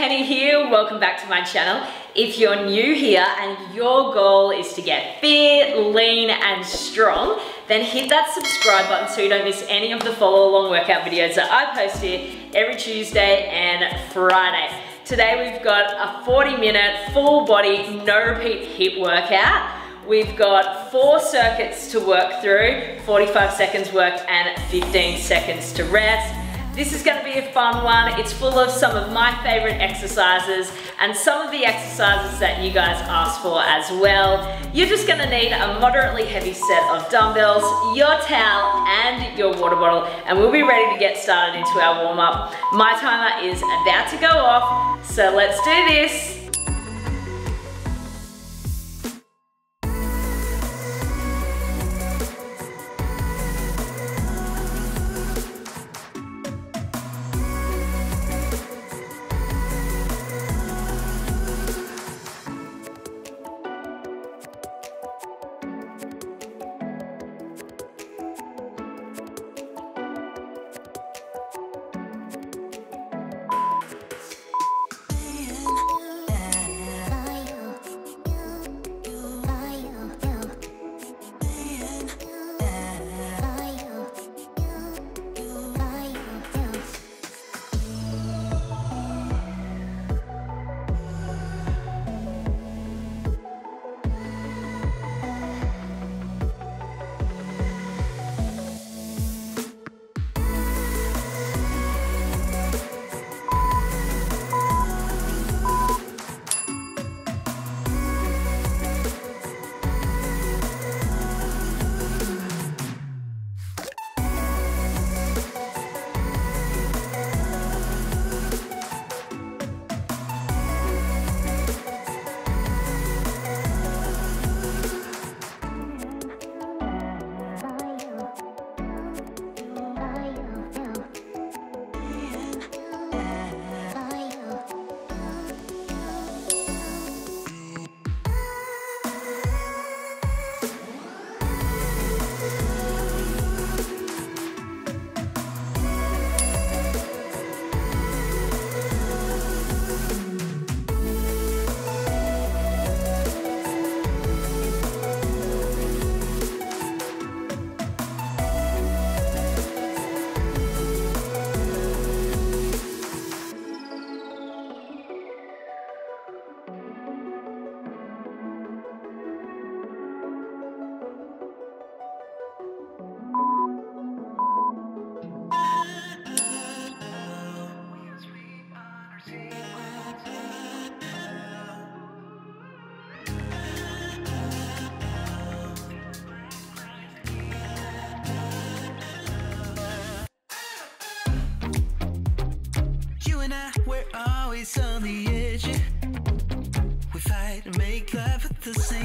Penny here, welcome back to my channel. If you're new here and your goal is to get fit, lean and strong, then hit that subscribe button so you don't miss any of the follow along workout videos that I post here every Tuesday and Friday. Today we've got a 40 minute full body no repeat HIIT workout. We've got four circuits to work through, 45 seconds work and 15 seconds to rest. This is gonna be a fun one. It's full of some of my favorite exercises and some of the exercises that you guys asked for as well. You're just gonna need a moderately heavy set of dumbbells, your towel, and your water bottle, and we'll be ready to get started into our warm up. My timer is about to go off, so let's do this. Always on the edge. We fight and make love at the same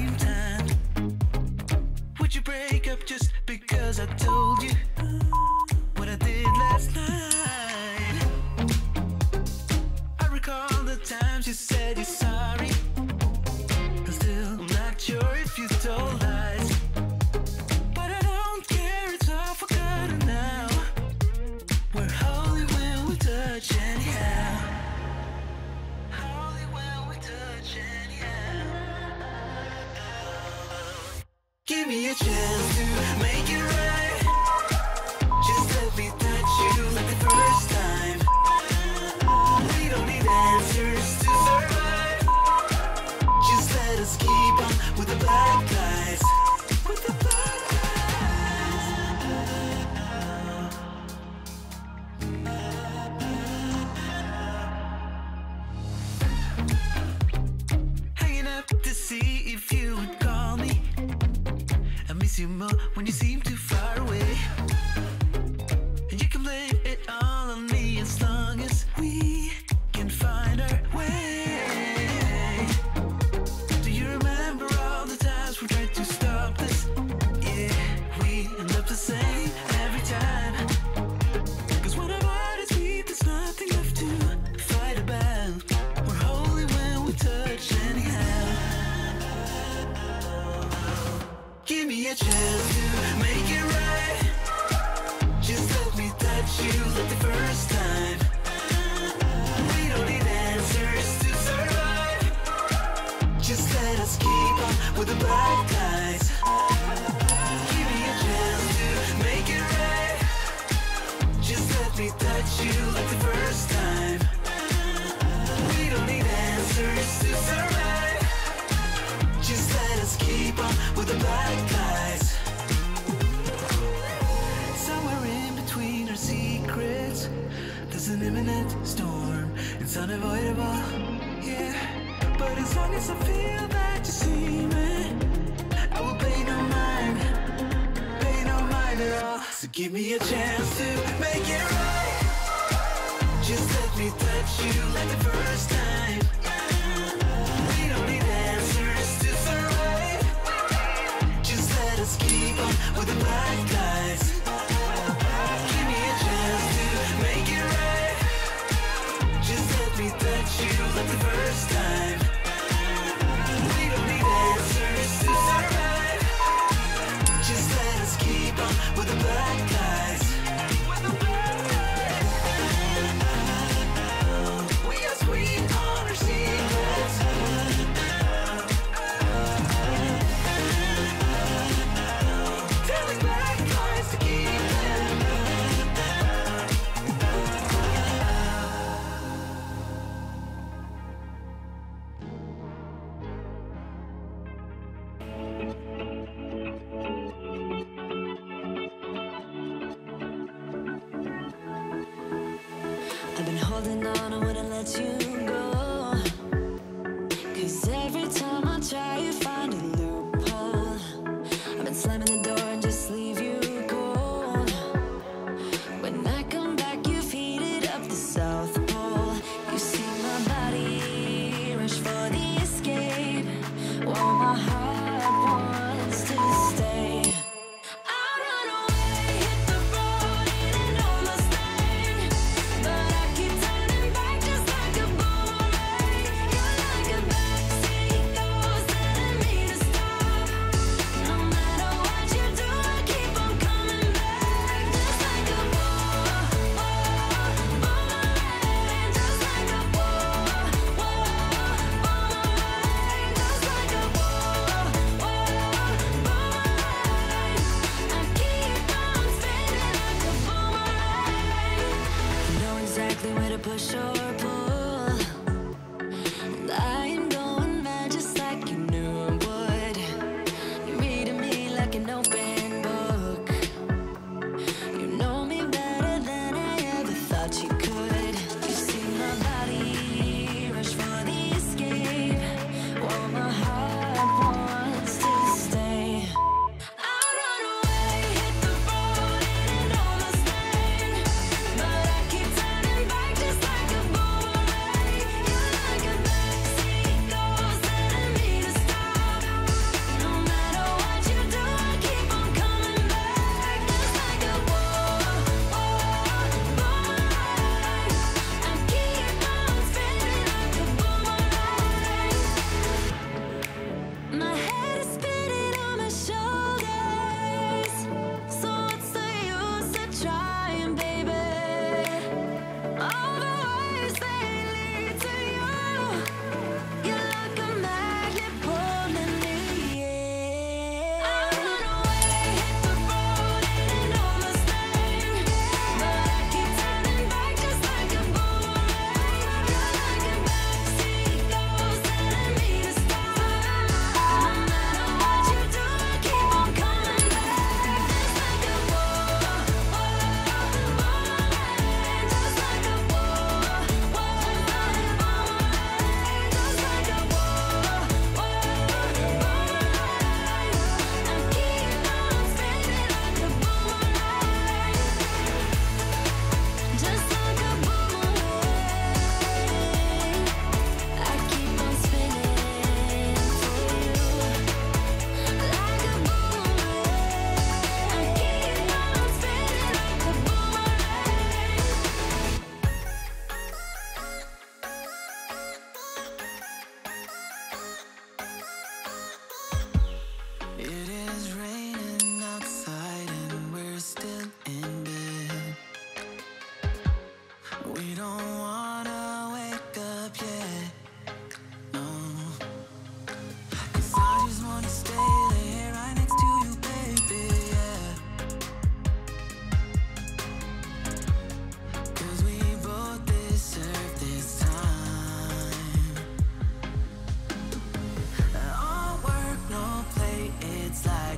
let me touch you like the first time.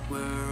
We're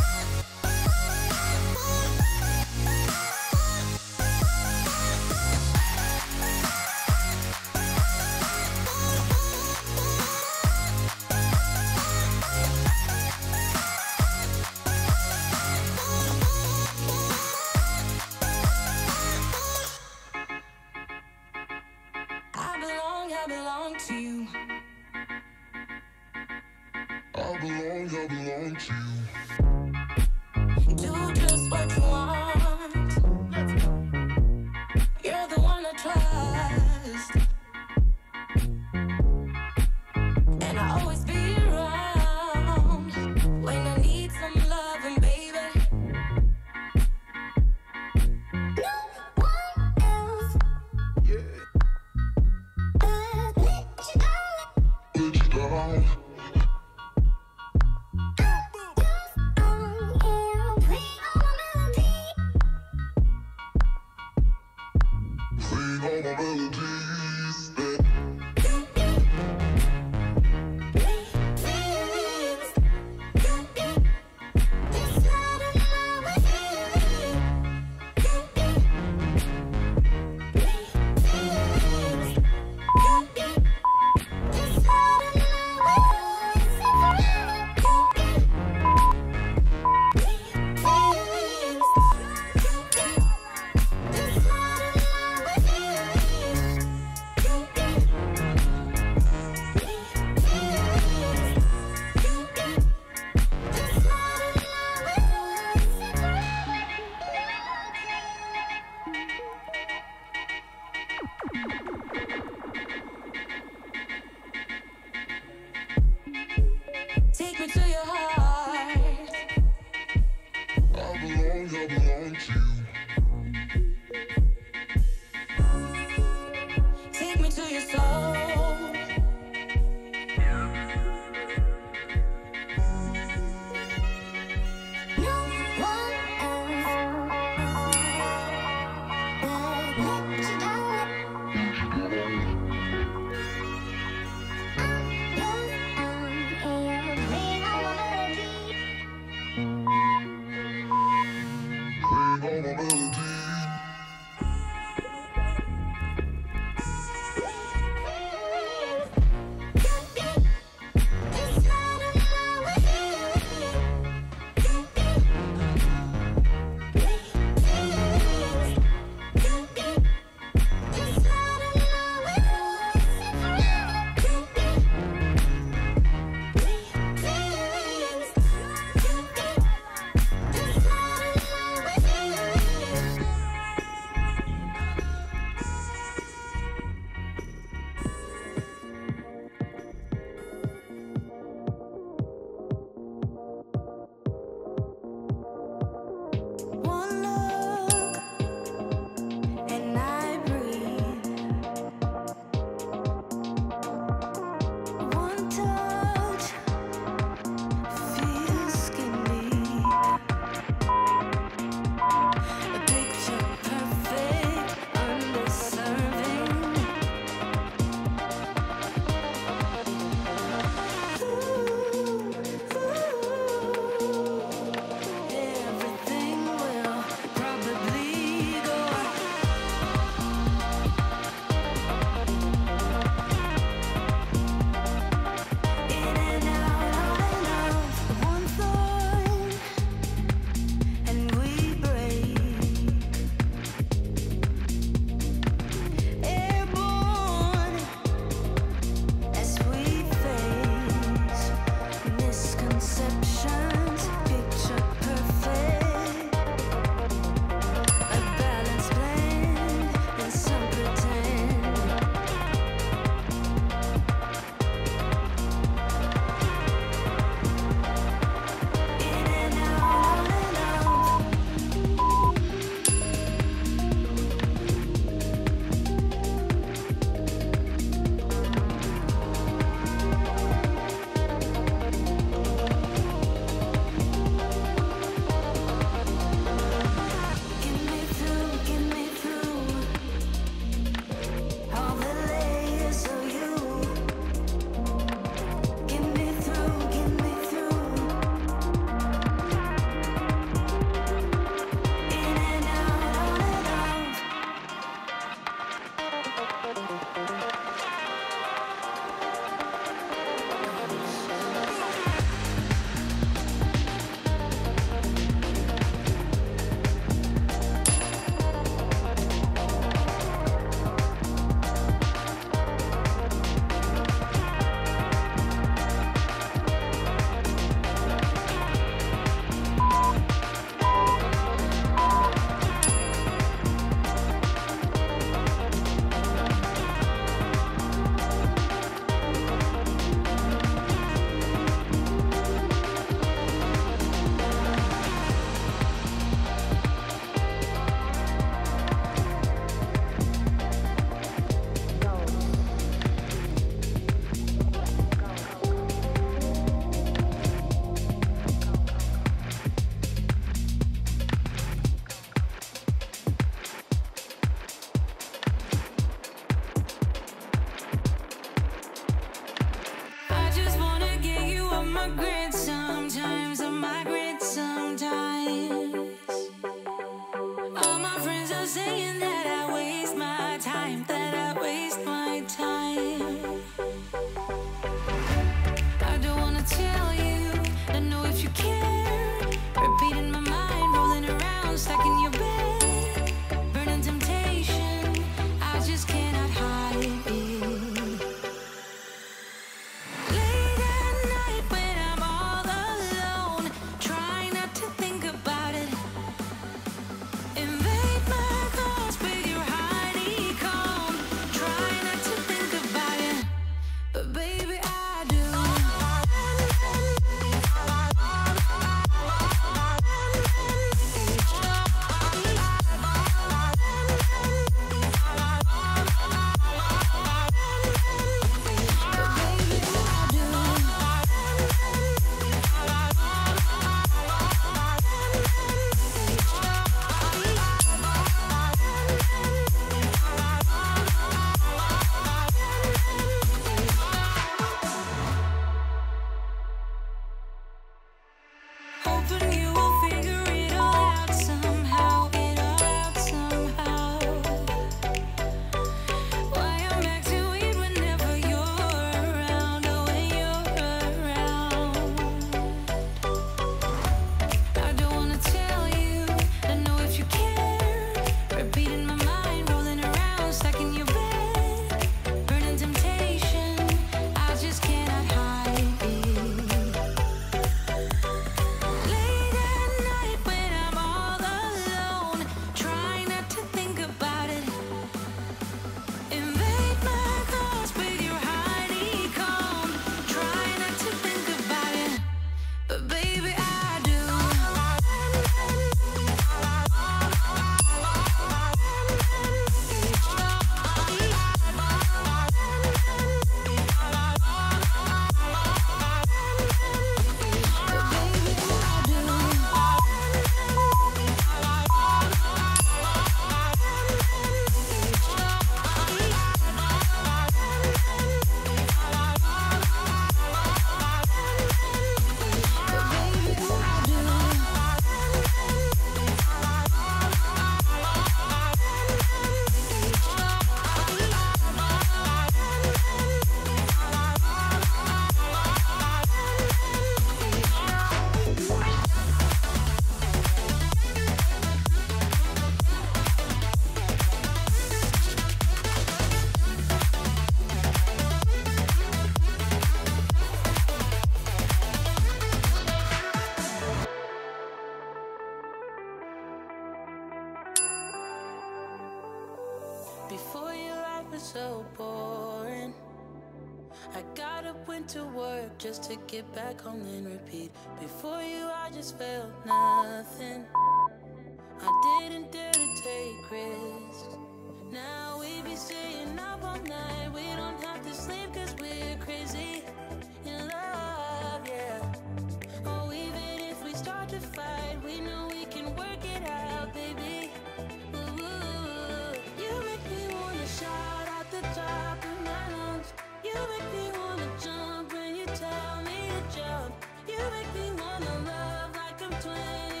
You make me wanna love like I'm 20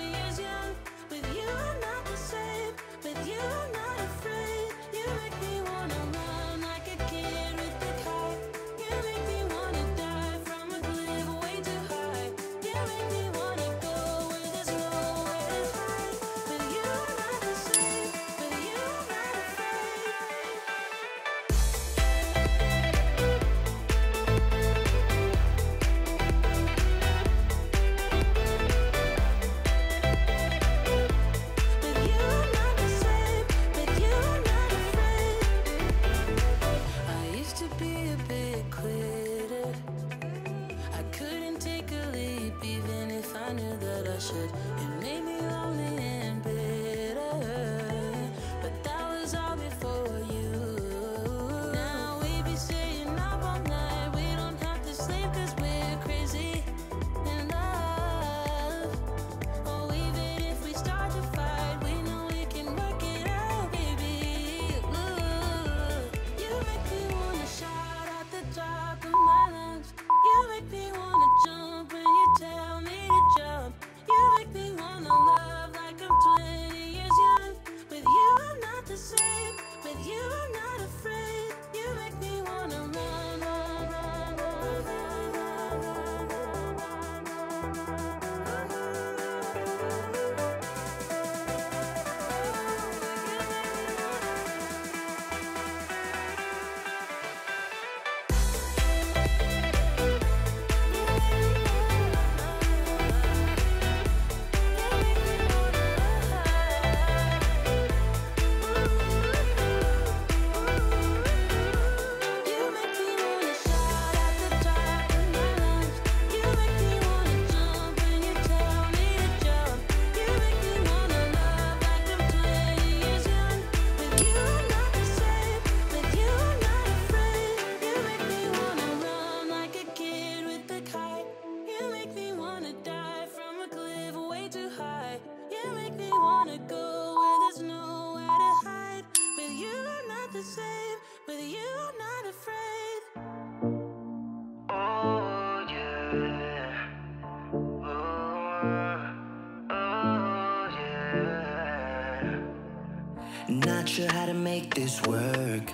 this work,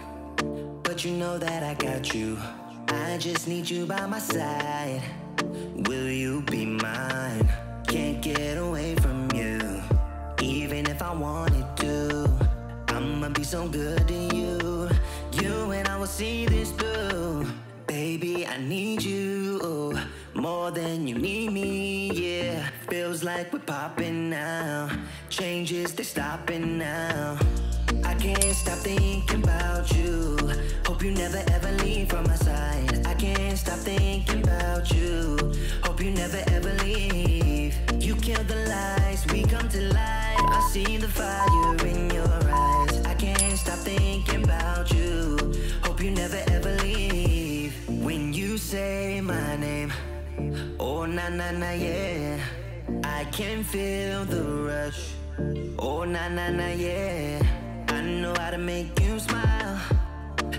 but you know that I got you. I just need you by my side. Will you be mine? Can't get away from you, even if I wanted to. I'ma be so good to you. You and I will see this through. Baby, I need you more than you need me, yeah. Feels like we're popping now. Changes, they're stopping now. I can't stop thinking about you. Hope you never ever leave from my side. I can't stop thinking about you. Hope you never ever leave. You kill the lies, we come to life. I see the fire in your eyes. I can't stop thinking about you. Hope you never ever leave. When you say my name, oh na na na yeah. I can feel the rush. Oh na na na yeah. I know how to make you smile.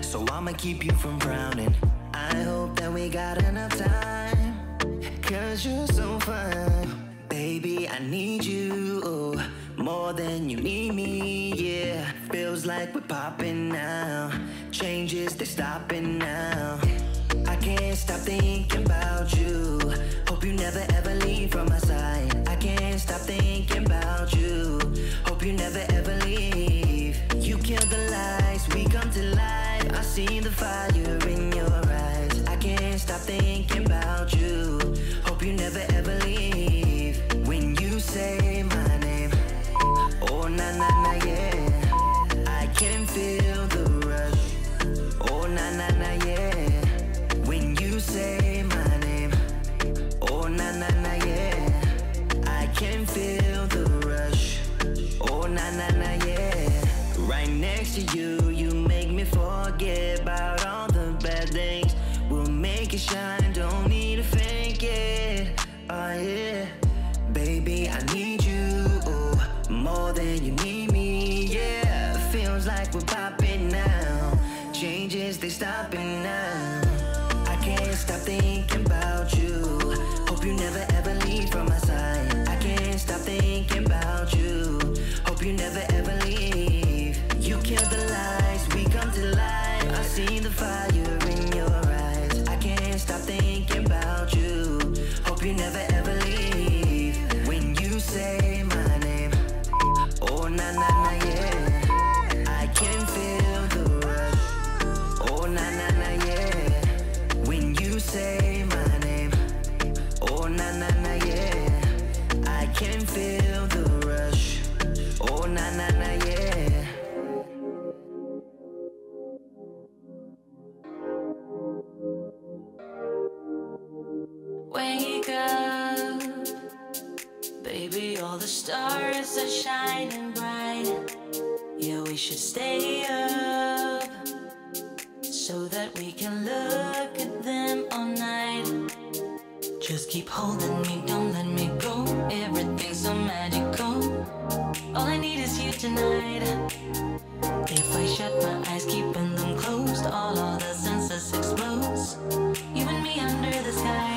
So I'ma keep you from frowning. I hope that we got enough time. Cause you're so fine. Baby, I need you oh, more than you need me, yeah. Feels like we're popping now. Changes, they're stopping now. I can't stop thinking about you. Hope you never ever leave from my side. I can't stop thinking about you. Hope you never ever leave. Kill the lies, we come to life. I see the fire should stay up so that we can look at them all night. Just keep holding me, don't let me go. Everything's so magical. All I need is you tonight. If I shut my eyes, keeping them closed, all of the senses explode. You and me under the sky.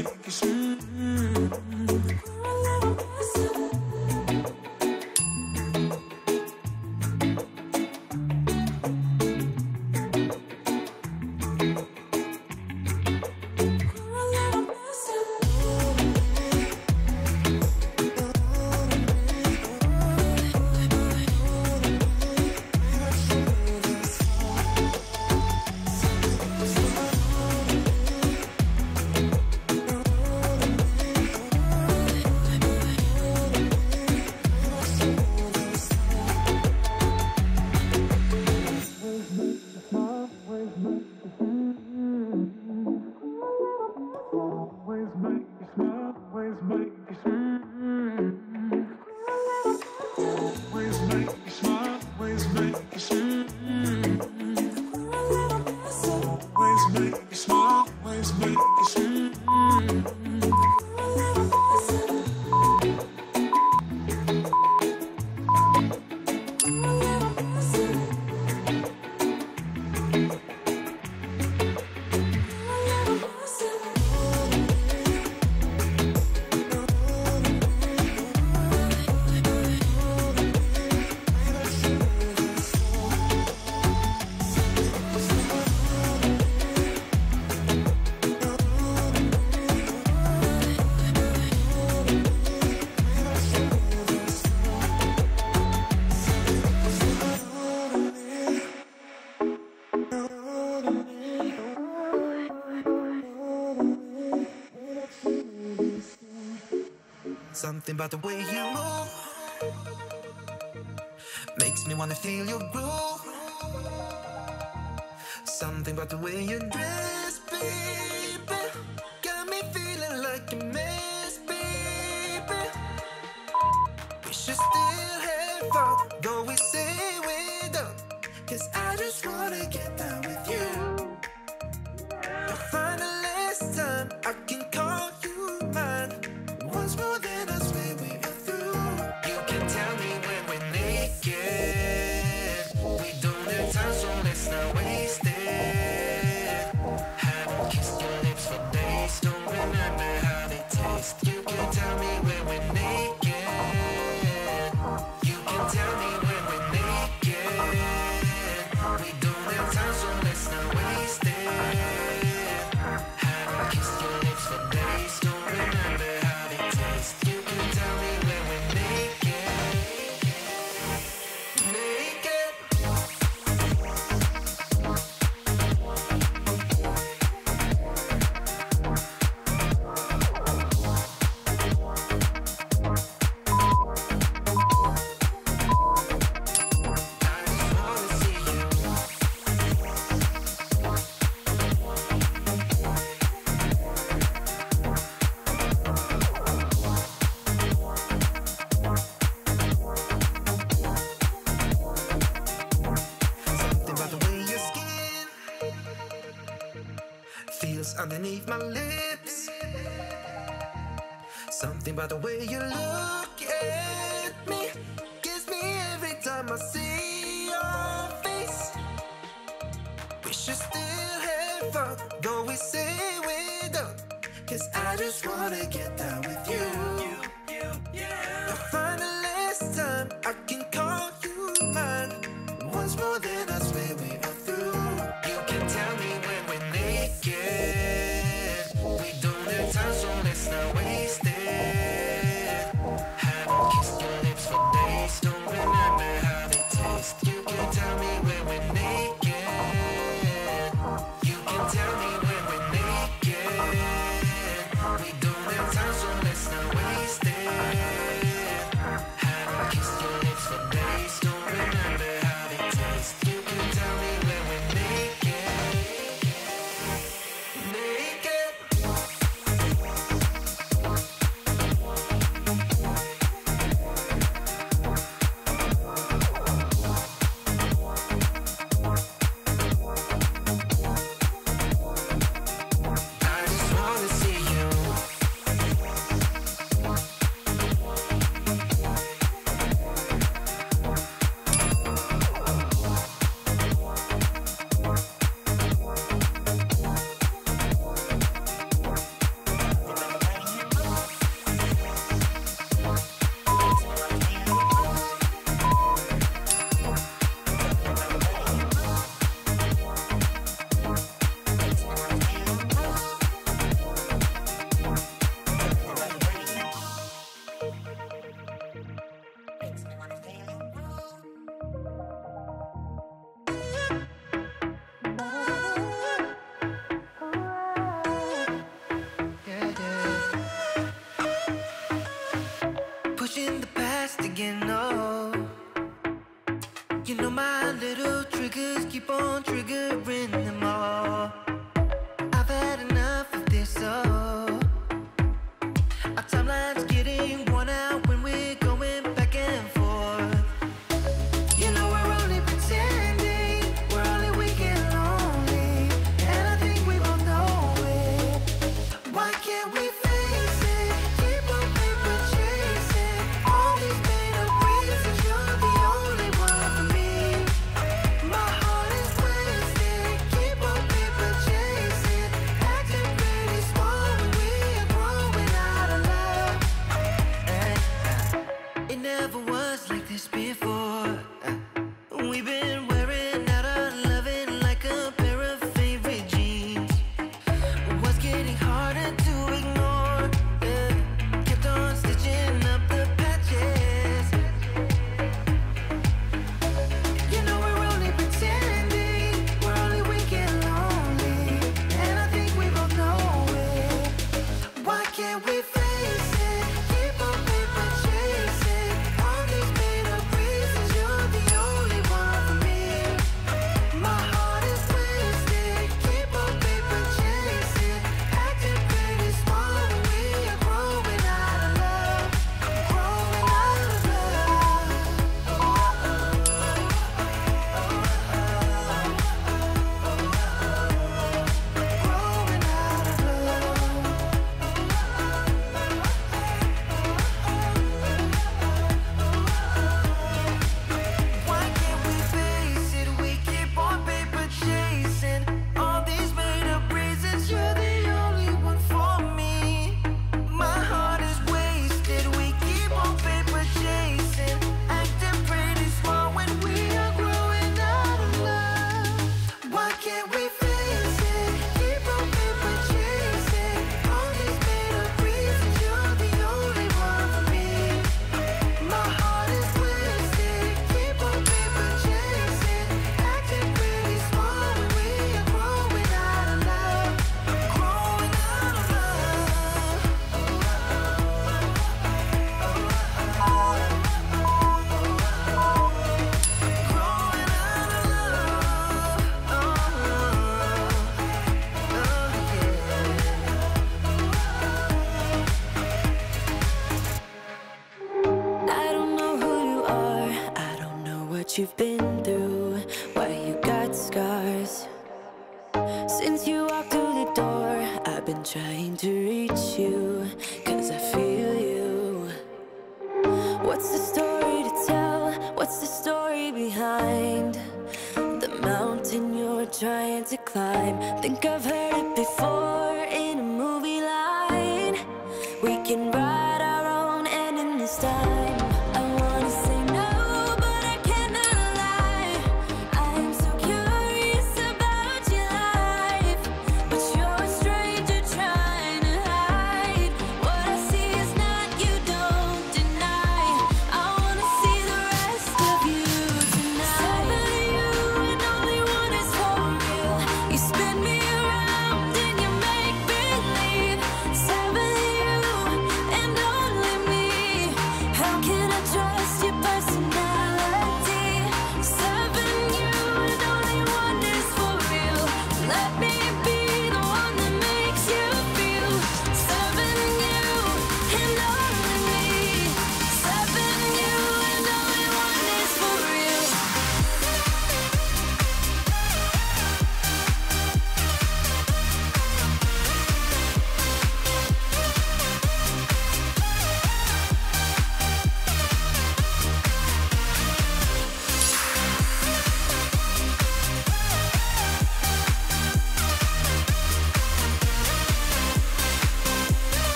Thank you. Something about the way you move Makes me wanna feel your groove. Something about the way you dress lips. Something about the way you look.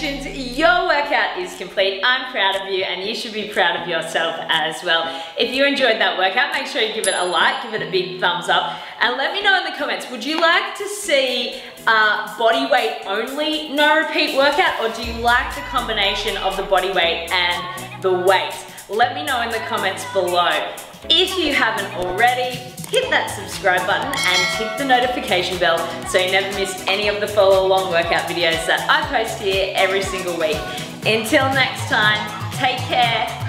Congratulations, your workout is complete. I'm proud of you and you should be proud of yourself as well. If you enjoyed that workout, make sure you give it a like, give it a big thumbs up, and let me know in the comments, would you like to see uh, body weight only no repeat workout or do you like the combination of the body weight and the weight? Let me know in the comments below. If you haven't already, hit that subscribe button and tick the notification bell so you never miss any of the follow along workout videos that I post here every single week. Until next time, take care